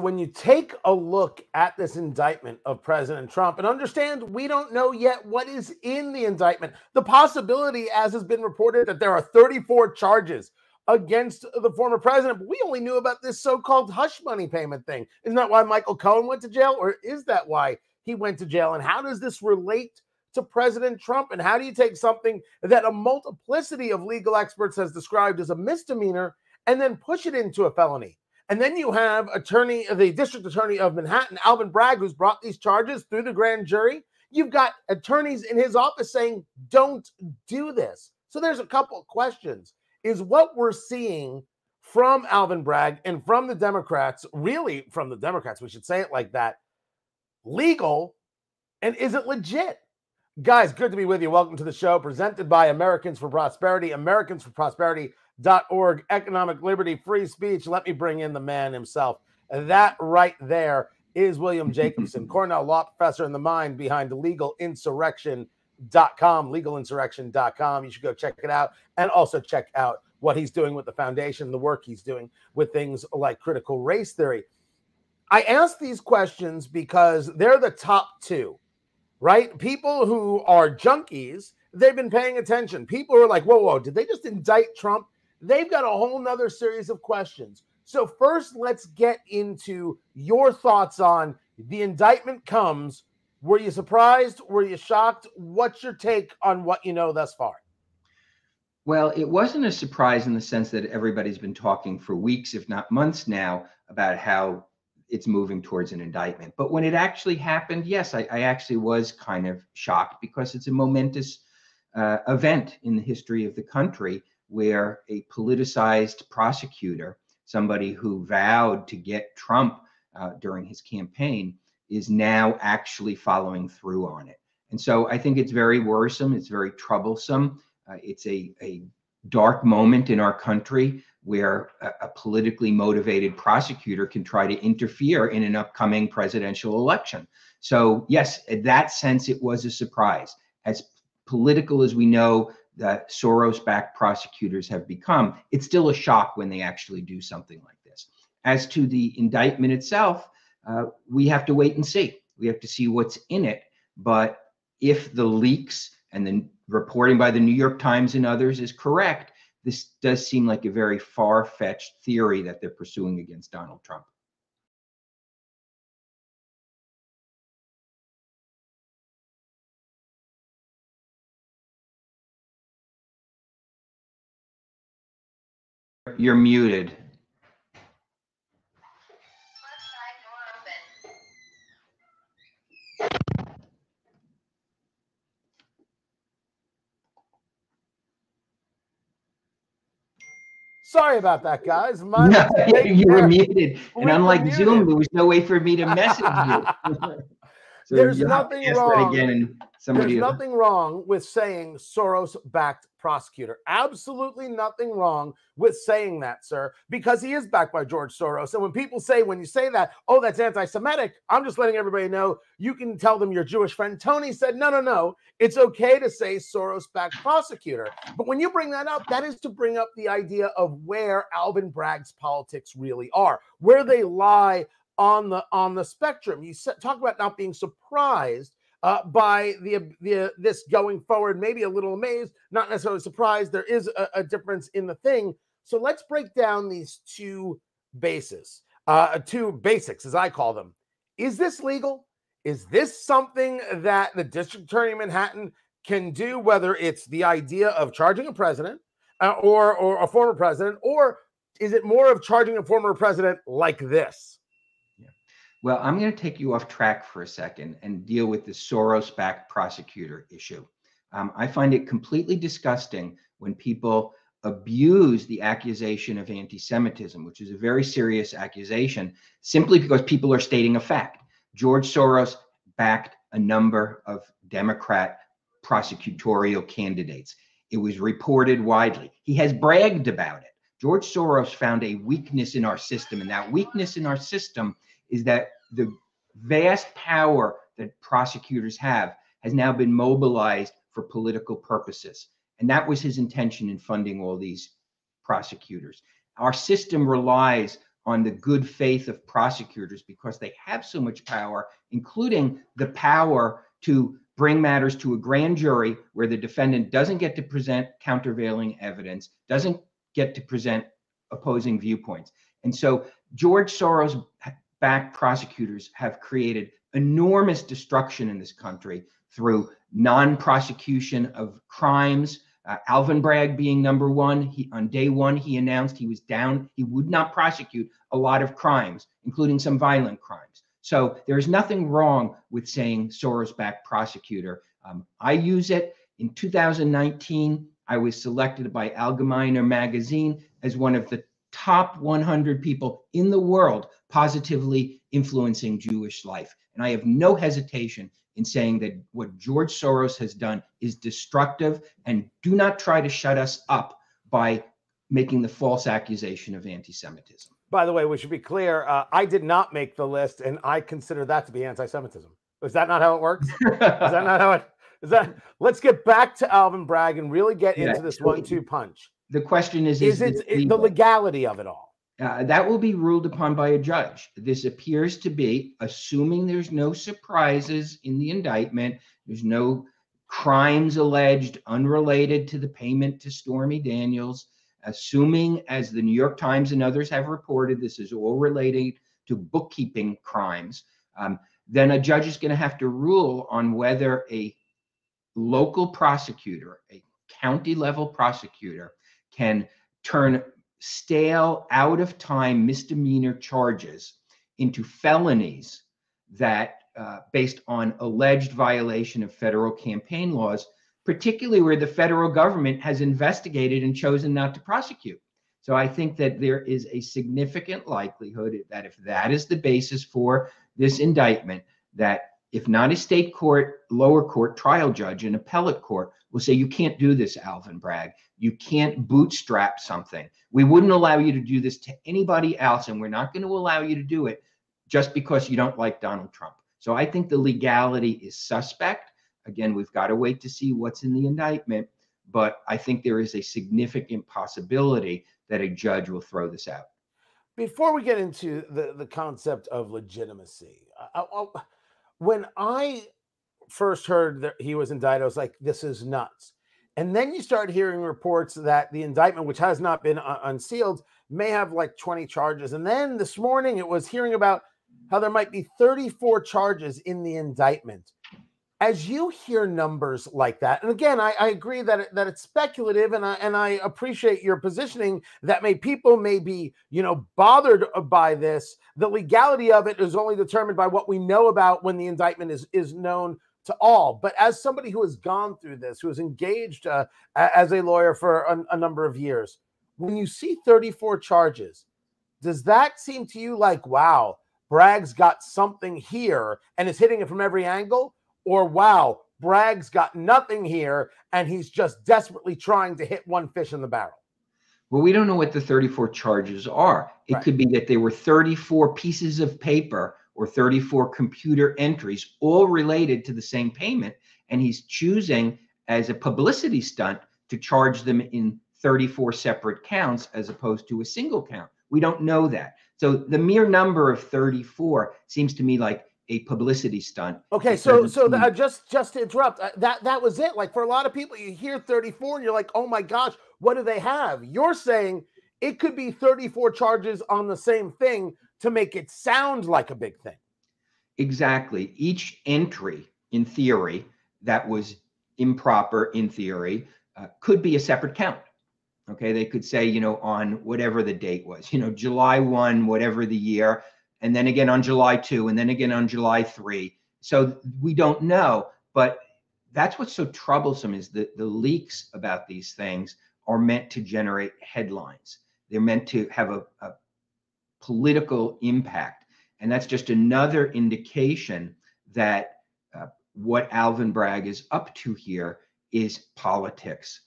So when you take a look at this indictment of President Trump and understand we don't know yet what is in the indictment, the possibility, as has been reported, that there are 34 charges against the former president. We only knew about this so-called hush money payment thing. Isn't that why Michael Cohen went to jail? Or is that why he went to jail? And how does this relate to President Trump? And how do you take something that a multiplicity of legal experts has described as a misdemeanor and then push it into a felony? And then you have attorney, the district attorney of Manhattan, Alvin Bragg, who's brought these charges through the grand jury. You've got attorneys in his office saying, don't do this. So there's a couple of questions. Is what we're seeing from Alvin Bragg and from the Democrats, really from the Democrats, we should say it like that, legal? And is it legit? Guys, good to be with you. Welcome to the show presented by Americans for Prosperity. Americans for Prosperity org, economic liberty, free speech. Let me bring in the man himself. That right there is William Jacobson, Cornell law professor and the mind behind legalinsurrection.com, legalinsurrection.com. You should go check it out and also check out what he's doing with the foundation, the work he's doing with things like critical race theory. I ask these questions because they're the top two, right? People who are junkies, they've been paying attention. People who are like, whoa, whoa, did they just indict Trump? They've got a whole nother series of questions. So, first, let's get into your thoughts on the indictment comes. Were you surprised? Were you shocked? What's your take on what you know thus far? Well, it wasn't a surprise in the sense that everybody's been talking for weeks, if not months now, about how it's moving towards an indictment. But when it actually happened, yes, I, I actually was kind of shocked because it's a momentous uh, event in the history of the country where a politicized prosecutor, somebody who vowed to get Trump uh, during his campaign, is now actually following through on it. And so I think it's very worrisome. It's very troublesome. Uh, it's a, a dark moment in our country where a, a, politically motivated prosecutor can try to interfere in an upcoming presidential election. So, yes, in that sense, it was a surprise. As political as we know that Soros backed prosecutors have become, it's still a shock when they actually do something like this. As to the indictment itself, uh, we have to wait and see. We have to see what's in it. But if the leaks and the reporting by the New York Times and others is correct, this does seem like a very far fetched theory that they're pursuing against Donald Trump. You're muted. Sorry about that, guys. My no, you were muted. We and unlike muted. Zoom, there was no way for me to message you. so There's nothing wrong. Again There's nothing wrong with saying Soros backed prosecutor. Absolutely nothing wrong with saying that, sir, because he is backed by George Soros. And when people say, when you say that, oh, that's anti Semitic, I'm just letting everybody know you can tell them your Jewish friend. Tony said, no, no, no. It's okay to say Soros backed prosecutor. But when you bring that up, that is to bring up the idea of where Alvin Bragg's politics really are, where they lie on the on the spectrum. You talk about not being surprised uh, by the, the this going forward. Maybe a little amazed, not necessarily surprised. There is a, a difference in the thing. So let's break down these two bases, uh, two basics, as I call them. Is this legal? Is this something that the district attorney Manhattan can do? Whether it's the idea of charging a president uh, or or a former president, or is it more of charging a former president like this? Well, I'm going to take you off track for a second and deal with the Soros backed prosecutor issue. Um, I find it completely disgusting when people abuse the accusation of anti Semitism, which is a very serious accusation, simply because people are stating a fact. George Soros backed a number of Democrat prosecutorial candidates. It was reported widely. He has bragged about it. George Soros found a weakness in our system, and that weakness in our system is that the vast power that prosecutors have has now been mobilized for political purposes. And that was his intention in funding all these prosecutors. Our system relies on the good faith of prosecutors because they have so much power, including the power to bring matters to a grand jury where the defendant doesn't get to present countervailing evidence, doesn't get to present opposing viewpoints. And so George Soros backed prosecutors have created enormous destruction in this country through non prosecution of crimes. Uh, Alvin Bragg being number one, he on day one he announced he was down. He would not prosecute a lot of crimes, including some violent crimes. So there is nothing wrong with saying Soros-backed prosecutor. Um, I use it. In 2019, I was selected by Algemeiner magazine as one of the top 100 people in the world positively influencing Jewish life. And I have no hesitation in saying that what George Soros has done is destructive and do not try to shut us up by making the false accusation of anti Semitism. By the way, we should be clear uh, I did not make the list, and I consider that to be anti Semitism. Is that not how it works? is that not how it is? That let's get back to Alvin Bragg and really get yeah, into this one two punch. The question is Is, is it the legality of it all? Uh, that will be ruled upon by a judge. This appears to be, assuming there's no surprises in the indictment, there's no crimes alleged unrelated to the payment to Stormy Daniels, assuming, as the New York Times and others have reported, this is all related to bookkeeping crimes, um, then a judge is going to have to rule on whether a local prosecutor, a county level prosecutor, can turn stale, out of time misdemeanor charges into felonies that, uh, based on alleged violation of federal campaign laws, particularly where the federal government has investigated and chosen not to prosecute. So I think that there is a significant likelihood that if that is the basis for this indictment, that if not a state court, lower court trial judge, an appellate court will say, you can't do this, Alvin Bragg. You can't bootstrap something. We wouldn't allow you to do this to anybody else, and we're not going to allow you to do it just because you don't like Donald Trump. So I think the legality is suspect. Again, we've got to wait to see what's in the indictment, but I think there is a significant possibility that a judge will throw this out. Before we get into the, the concept of legitimacy, I, I, when I first heard that he was indicted, I was like, this is nuts. And then you start hearing reports that the indictment, which has not been uh, unsealed, may have like 20 charges. And then this morning it was hearing about how there might be 34 charges in the indictment. As you hear numbers like that, and again, I, I agree that it, that it's speculative, and I and I appreciate your positioning that may people may be you know bothered uh, by this. The legality of it is only determined by what we know about when the indictment is is known to all. But as somebody who has gone through this, who has engaged uh, as a lawyer for a, a number of years, when you see 34 charges, does that seem to you like, wow, Bragg's got something here and is hitting it from every angle? Or wow, Bragg's got nothing here and he's just desperately trying to hit one fish in the barrel? Well, we don't know what the 34 charges are. It right. could be that they were 34 pieces of paper or 34 computer entries, all related to the same payment. And he's choosing as a publicity stunt to charge them in 34 separate counts as opposed to a single count. We don't know that. So the mere number of 34 seems to me like a publicity stunt. Okay, so so the, uh, just just to interrupt, uh, that that was it. Like for a lot of people, you hear 34 and you're like, oh my gosh, what do they have? You're saying it could be 34 charges on the same thing to make it sound like a big thing. Exactly. Each entry, in theory, that was improper in theory, uh, could be a separate count. Okay. They could say, you know, on whatever the date was, you know, July 1, whatever the year, and then again on July 2, and then again on July 3. So we don't know. But that's what's so troublesome is that the leaks about these things are meant to generate headlines. They're meant to have a, a political impact. And that's just another indication that uh, what Alvin Bragg is up to here is politics.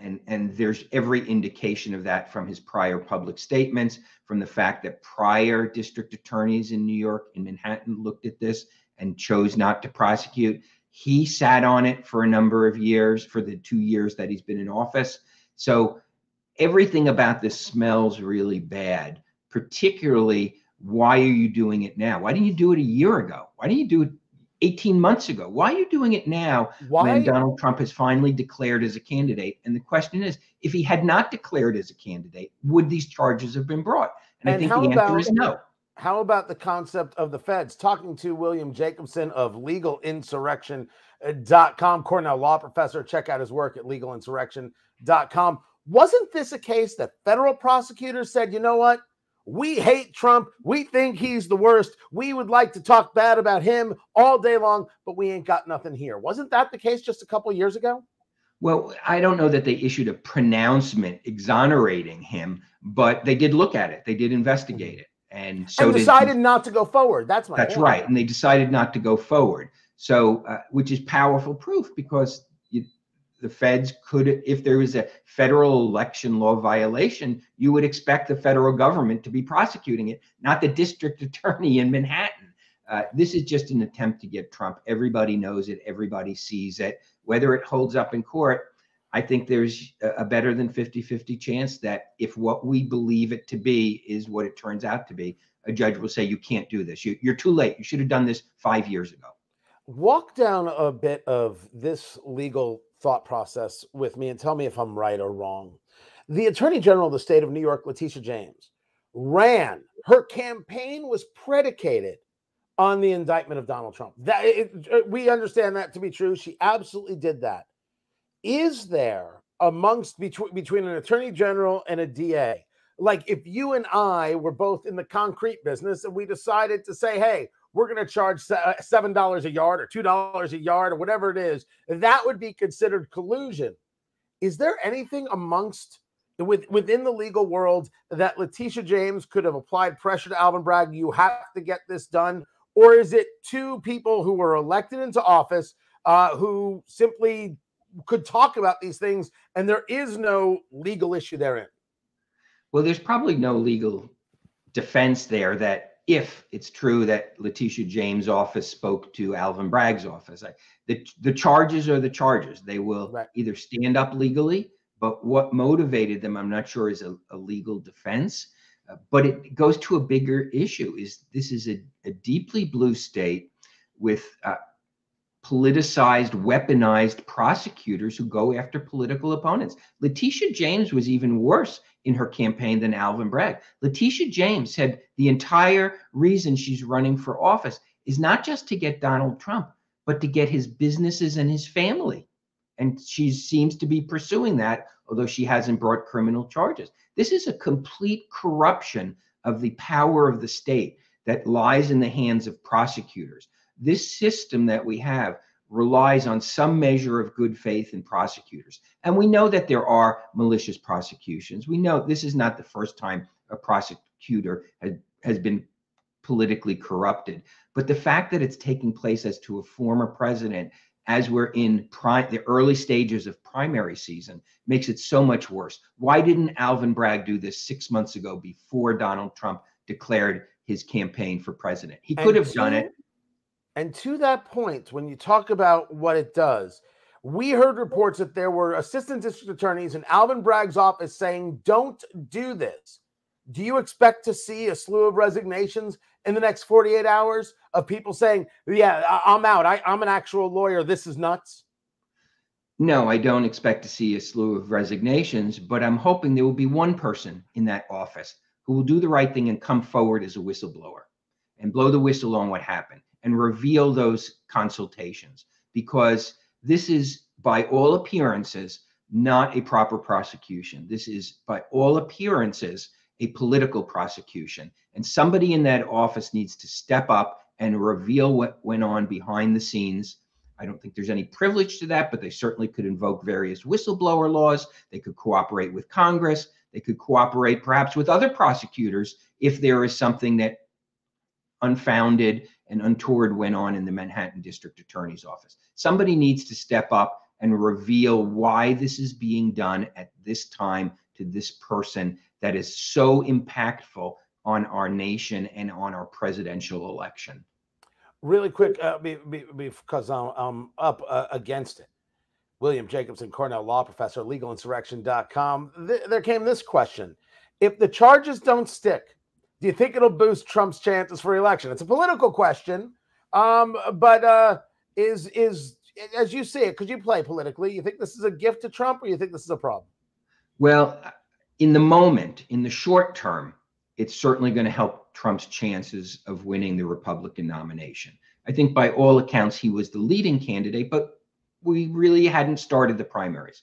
And, and there's every indication of that from his prior public statements, from the fact that prior district attorneys in New York and Manhattan looked at this and chose not to prosecute. He sat on it for a number of years, for the two years that he's been in office. So everything about this smells really bad. particularly why are you doing it now? Why didn't you do it a year ago? Why didn't you do it 18 months ago? Why are you doing it now why? when Donald Trump has finally declared as a candidate? And the question is, if he had not declared as a candidate, would these charges have been brought? And, and I think the answer about, is no. How about the concept of the feds? Talking to William Jacobson of legalinsurrection.com, Cornell law professor. Check out his work at legalinsurrection.com. Wasn't this a case that federal prosecutors said, you know what? We hate Trump. We think he's the worst. We would like to talk bad about him all day long, but we ain't got nothing here. Wasn't that the case just a couple years ago? Well, I don't know that they issued a pronouncement exonerating him, but they did look at it. They did investigate it, and so and decided did, not to go forward. That's my. That's point. right, and they decided not to go forward. So, uh, which is powerful proof because the feds could, if there was a federal election law violation, you would expect the federal government to be prosecuting it, not the district attorney in Manhattan. Uh, this is just an attempt to get Trump. Everybody knows it. Everybody sees it. Whether it holds up in court, I think there's a better than 50 50 chance that if what we believe it to be is what it turns out to be, a judge will say, You can't do this. You, you're too late. You should have done this five years ago. Walk down a bit of this legal thought process with me and tell me if I'm right or wrong. The Attorney General of the state of New York, Letitia James, ran. Her campaign was predicated on the indictment of Donald Trump. That it, uh, we understand that to be true. She absolutely did that. Is there amongst between between an attorney general and a DA, like if you and I were both in the concrete business and we decided to say, "Hey, we're going to charge uh, seven dollars a yard or two dollars a yard or whatever it is, that would be considered collusion. Is there anything amongst with, within the legal world that Letitia James could have applied pressure to Alvin Bragg? You have to get this done, or is it two people who were elected into office uh, who simply could talk about these things and there is no legal issue therein? Well, there's probably no legal defense there that if it's true that Letitia James' office spoke to Alvin Bragg's office. I, the, the charges are the charges. They will right. either stand up legally, but what motivated them, I'm not sure, is a, a legal defense. Uh, but it goes to a bigger issue: is this is a, a deeply blue state with uh, politicized, weaponized prosecutors who go after political opponents. Letitia James was even worse in her campaign than Alvin Bragg. Letitia James said the entire reason she's running for office is not just to get Donald Trump, but to get his businesses and his family. And she seems to be pursuing that, although she hasn't brought criminal charges. This is a complete corruption of the power of the state that lies in the hands of prosecutors this system that we have relies on some measure of good faith in prosecutors. And we know that there are malicious prosecutions. We know this is not the first time a prosecutor has, has been politically corrupted. But the fact that it's taking place as to a former president as we're in the early stages of primary season makes it so much worse. Why didn't Alvin Bragg do this six months ago before Donald Trump declared his campaign for president? He could have done it and to that point, when you talk about what it does, we heard reports that there were assistant district attorneys in Alvin Bragg's office saying, don't do this. Do you expect to see a slew of resignations in the next 48 hours of people saying, yeah, I'm out. I, I'm an actual lawyer. This is nuts? No, I don't expect to see a slew of resignations, but I'm hoping there will be one person in that office who will do the right thing and come forward as a whistleblower and blow the whistle on what happened and reveal those consultations because this is, by all appearances, not a proper prosecution. This is, by all appearances, a political prosecution. And somebody in that office needs to step up and reveal what went on behind the scenes. I don't think there's any privilege to that, but they certainly could invoke various whistleblower laws. They could cooperate with Congress. They could cooperate perhaps with other prosecutors if there is something that unfounded and untoward went on in the Manhattan District Attorney's Office. Somebody needs to step up and reveal why this is being done at this time to this person that is so impactful on our nation and on our presidential election. Really quick, uh, because I'm, I'm up uh, against it. William Jacobson, Cornell Law Professor, legalinsurrection.com. Th- there came this question If the charges don't stick, Do you think it'll boost Trump's chances for election? It's a political question, um, but uh, is is as you see it, because you play politically, you think this is a gift to Trump, or you think this is a problem? Well, in the moment, in the short term, it's certainly going to help Trump's chances of winning the Republican nomination. I think by all accounts, he was the leading candidate, but we really hadn't started the primaries.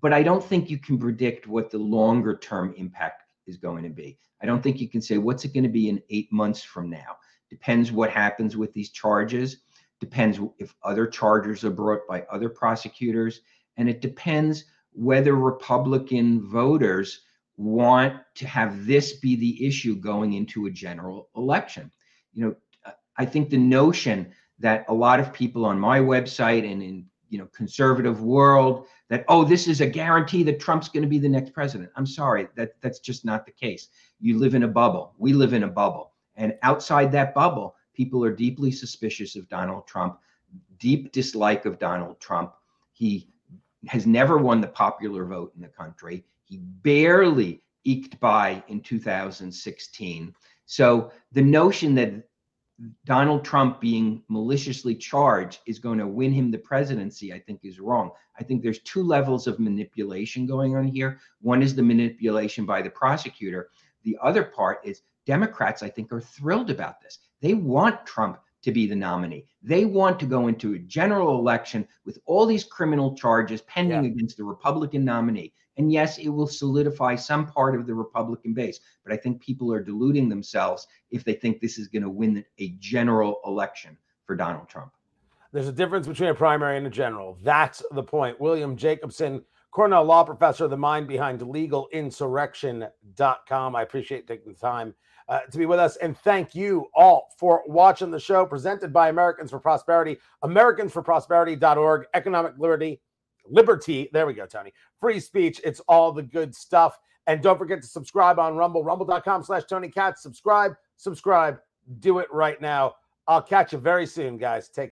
But I don't think you can predict what the longer term impact is going to be. I don't think you can say what's it going to be in eight months from now. Depends what happens with these charges. Depends if other charges are brought by other prosecutors. And it depends whether Republican voters want to have this be the issue going into a general election. You know, I think the notion that a lot of people on my website and in you know conservative world that oh this is a guarantee that Trump's going to be the next president. I'm sorry that that's just not the case. You live in a bubble. We live in a bubble. And outside that bubble, people are deeply suspicious of Donald Trump, deep dislike of Donald Trump. He has never won the popular vote in the country. He barely eked by in 2016. So the notion that Donald Trump being maliciously charged is going to win him the presidency, I think is wrong. I think there's two levels of manipulation going on here. One is the manipulation by the prosecutor. The other part is Democrats, I think, are thrilled about this. They want Trump to be the nominee. They want to go into a general election with all these criminal charges pending yeah. against the Republican nominee. And yes, it will solidify some part of the Republican base. But I think people are deluding themselves if they think this is going to win a general election for Donald Trump. There's a difference between a primary and a general. That's the point. William Jacobson, Cornell Law Professor, the mind behind legalinsurrection.com. I appreciate taking the time uh, to be with us. And thank you all for watching the show presented by Americans for Prosperity, AmericansForProsperity.org, economic liberty, liberty. There we go, Tony. Free speech. It's all the good stuff. And don't forget to subscribe on Rumble, rumble.com slash Tony Katz. Subscribe, subscribe. Do it right now. I'll catch you very soon, guys. Take